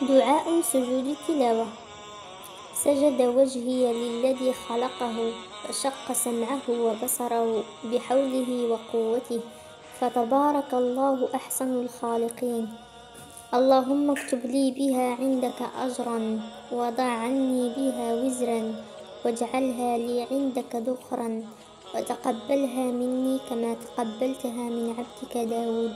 دعاء سجود التلاوة. سجد وجهي للذي خلقه وشق سمعه وبصره بحوله وقوته. فتبارك الله أحسن الخالقين. اللهم اكتب لي بها عندك أجرا وضع عني بها وزرا. واجعلها لي عندك ذخرا. وتقبلها مني كما تقبلتها من عبدك داود.